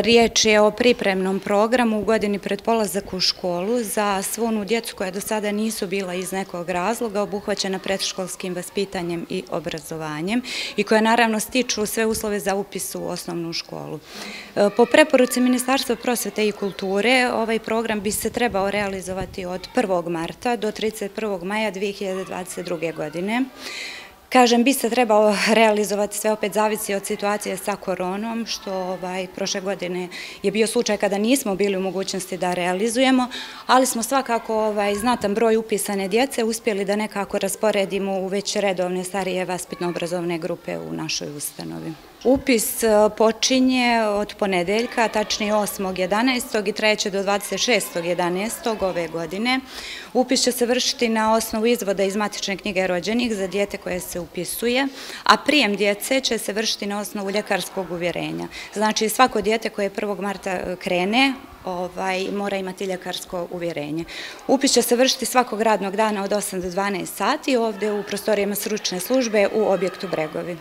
Riječ je o pripremnom programu u godini pred polazak u školu za svu onu djecu koja do sada nisu bila iz nekog razloga obuhvaćena predškolskim vaspitanjem i obrazovanjem i koja naravno stiču sve uslove za upis u osnovnu školu. E, po preporuci Ministarstva prosvete i kulture ovaj program bi se trebao realizovati od 1. marta do 31. maja 2022. godine. Kažem, bi se trebao realizovati sve opet zavisi od situacije sa koronom, što ovaj, prošle godine je bio slučaj kada nismo bili u mogućnosti da realizujemo, ali smo svakako ovaj, znatan broj upisane djece uspjeli da nekako rasporedimo u već redovne starije vaspitno-obrazovne grupe u našoj ustanovi. Upis e, počinje od ponedeljka, tačnije 8.11. i treće do 26.11. ove godine. Upis će se vršiti na osnovu izvoda iz matične knjige rođenih za djete koje se upisuje, a prijem djece će se vršiti na osnovu ljekarskog uvjerenja. Znači svako djete koje 1. marta e, krene ovaj, mora imati ljekarsko uvjerenje. Upis će se vršiti svakog radnog dana od 8 do 12 sati ovdje u prostorijama sručne službe u objektu Bregovi.